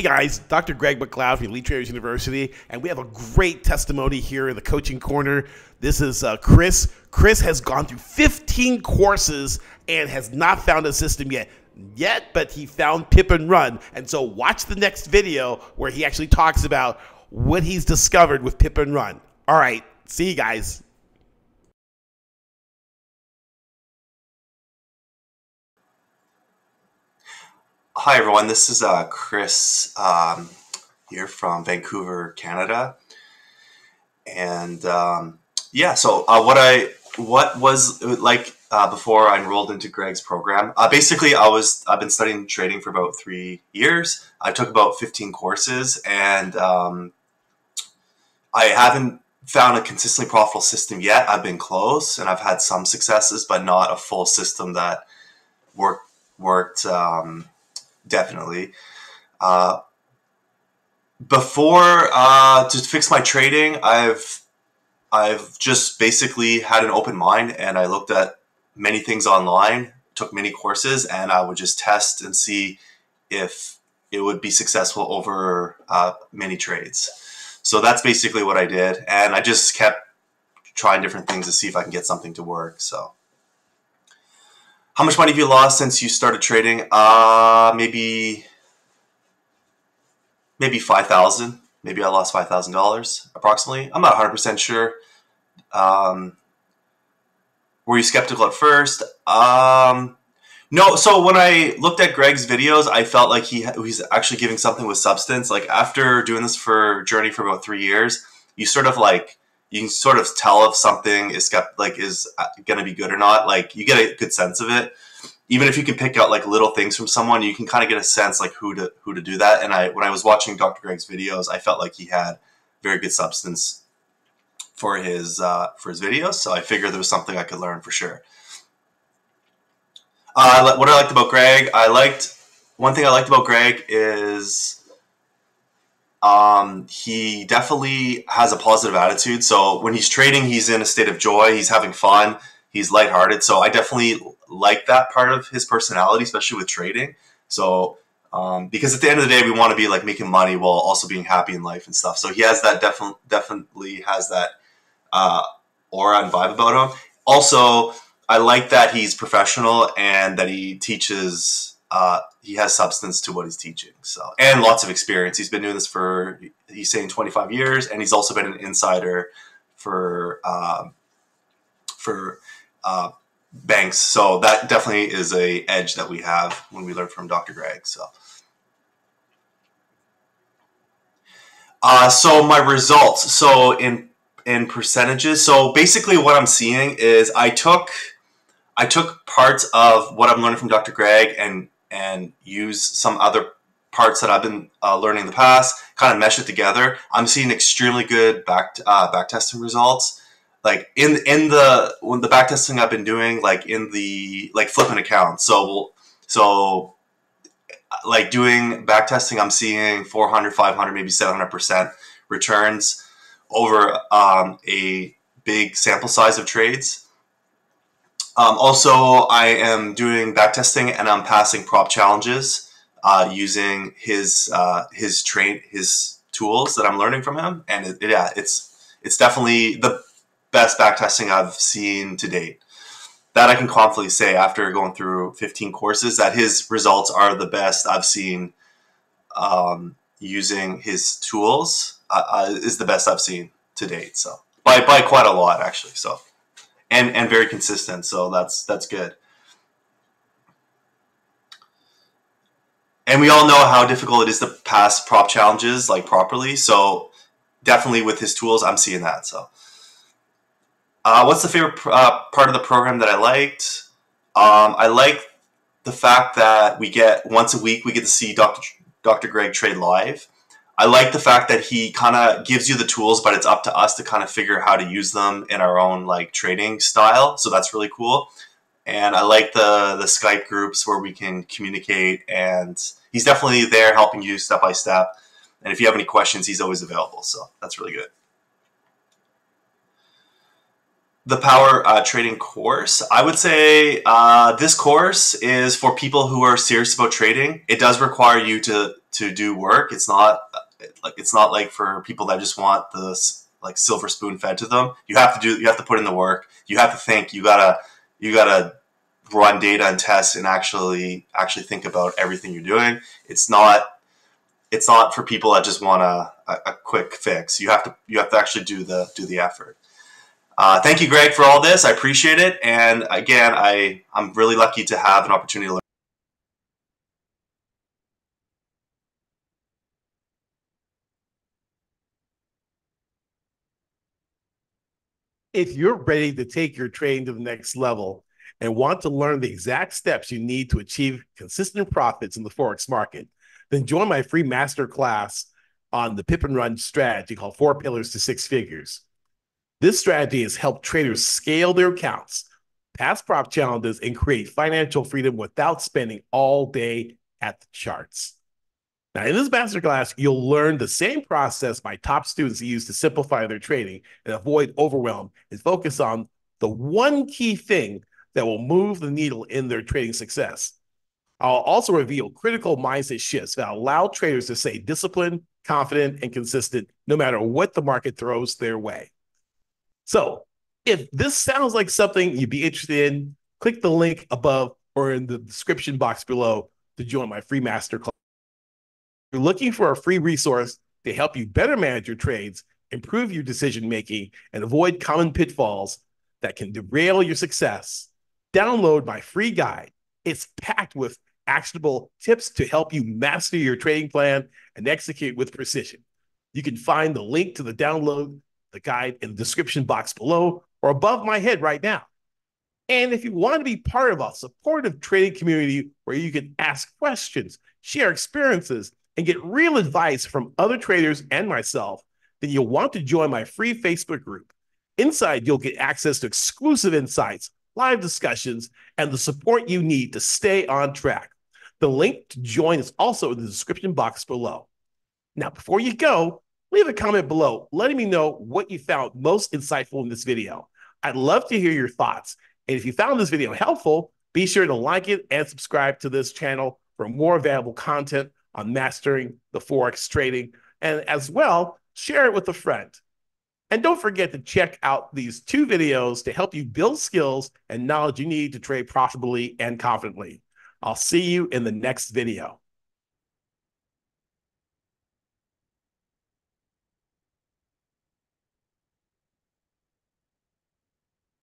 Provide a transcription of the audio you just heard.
Hey guys, Dr. Greg McLeod from Elite Traders University, and we have a great testimony here in the coaching corner. This is uh, Chris. Chris has gone through 15 courses and has not found a system yet. Yet, but he found Pip and Run. And so, watch the next video where he actually talks about what he's discovered with Pip and Run. All right, see you guys. Hi, everyone. This is uh, Chris um, here from Vancouver, Canada. And um, yeah, so uh, what I what was like uh, before I enrolled into Greg's program. Uh, basically, I was I've been studying trading for about three years. I took about fifteen courses, and um, I haven't found a consistently profitable system yet. I've been close, and I've had some successes, but not a full system that worked worked um, definitely. Uh, before uh, to fix my trading, I've I've just basically had an open mind and I looked at many things online, took many courses, and I would just test and see if it would be successful over uh, many trades. So that's basically what I did, and I just kept trying different things to see if I can get something to work. So. How much money have you lost since you started trading? Uh, maybe maybe five thousand. Maybe I lost five thousand dollars approximately. I'm not 100 percent sure. Um, were you skeptical at first? Um, no. So when I looked at Greg's videos, I felt like he he's actually giving something with substance. Like after doing this for Journey for about three years, you sort of like you can sort of tell if something is like is uh, going to be good or not. Like you get a good sense of it. Even if you can pick out like little things from someone, you can kind of get a sense like who to who to do that. And I when I was watching Dr. Greg's videos, I felt like he had very good substance for his uh, for his videos. So I figured there was something I could learn for sure. Uh, what I liked about Greg, I liked one thing I liked about Greg is um, he definitely has a positive attitude. So when he's trading, he's in a state of joy. He's having fun. He's lighthearted. So I definitely like that part of his personality, especially with trading. So um, because at the end of the day, we want to be like making money while also being happy in life and stuff. So he has that definitely definitely has that uh, aura and vibe about him. Also, I like that he's professional and that he teaches uh, he has substance to what he's teaching. So and lots of experience. He's been doing this for he's saying 25 years, and he's also been an insider for um, for uh, banks. So that definitely is a edge that we have when we learn from Dr. Greg. So. Uh, so my results. So in in percentages. So basically, what I'm seeing is I took I took parts of what I'm learning from Dr. Greg and and use some other parts that I've been uh, learning in the past, kind of mesh it together. I'm seeing extremely good back uh, back testing results. Like in in the when the back testing I've been doing, like in the like flipping accounts. So so like doing back testing, I'm seeing 400, 500, maybe 700 percent returns over um, a big sample size of trades. Um, also, I am doing backtesting and I'm passing prop challenges uh, using his uh, his train his tools that I'm learning from him, and it, it, yeah, it's it's definitely the best backtesting I've seen to date. That I can confidently say after going through 15 courses that his results are the best I've seen um, using his tools uh, uh is the best I've seen to date. So by by quite a lot actually. So and and very consistent. So that's that's good. And we all know how difficult it is to pass prop challenges like properly. So definitely with his tools, I'm seeing that. So, uh, what's the favorite uh, part of the program that I liked? Um, I like the fact that we get once a week we get to see Dr. Dr. Greg trade live. I like the fact that he kind of gives you the tools, but it's up to us to kind of figure out how to use them in our own like trading style. So that's really cool. And I like the the Skype groups where we can communicate, and he's definitely there helping you step by step. And if you have any questions, he's always available. So that's really good. the power uh, trading course i would say uh, this course is for people who are serious about trading it does require you to to do work it's not like it's not like for people that just want the like silver spoon fed to them. You have to do you have to put in the work. You have to think. You gotta you gotta run data and test and actually actually think about everything you're doing. It's not it's not for people that just want a, a, a quick fix. You have to you have to actually do the do the effort. Uh, thank you, Greg, for all this. I appreciate it. And again, I, I'm really lucky to have an opportunity to learn. If you're ready to take your trading to the next level and want to learn the exact steps you need to achieve consistent profits in the Forex market, then join my free masterclass on the pip and run strategy called Four Pillars to Six Figures. This strategy has helped traders scale their accounts, pass prop challenges, and create financial freedom without spending all day at the charts. Now, in this masterclass, you'll learn the same process my top students use to simplify their trading and avoid overwhelm and focus on the one key thing that will move the needle in their trading success. I'll also reveal critical mindset shifts that allow traders to stay disciplined, confident, and consistent no matter what the market throws their way. So if this sounds like something you'd be interested in, click the link above or in the description box below to join my free masterclass. You're looking for a free resource to help you better manage your trades, improve your decision making, and avoid common pitfalls that can derail your success. Download my free guide. It's packed with actionable tips to help you master your trading plan and execute with precision. You can find the link to the download the guide in the description box below or above my head right now. And if you want to be part of a supportive trading community where you can ask questions, share experiences, and get real advice from other traders and myself, then you'll want to join my free Facebook group. Inside, you'll get access to exclusive insights, live discussions, and the support you need to stay on track. The link to join is also in the description box below. Now, before you go, leave a comment below letting me know what you found most insightful in this video. I'd love to hear your thoughts. And if you found this video helpful, be sure to like it and subscribe to this channel for more valuable content on mastering the Forex trading. And as well, share it with a friend. And don't forget to check out these two videos to help you build skills and knowledge you need to trade profitably and confidently. I'll see you in the next video.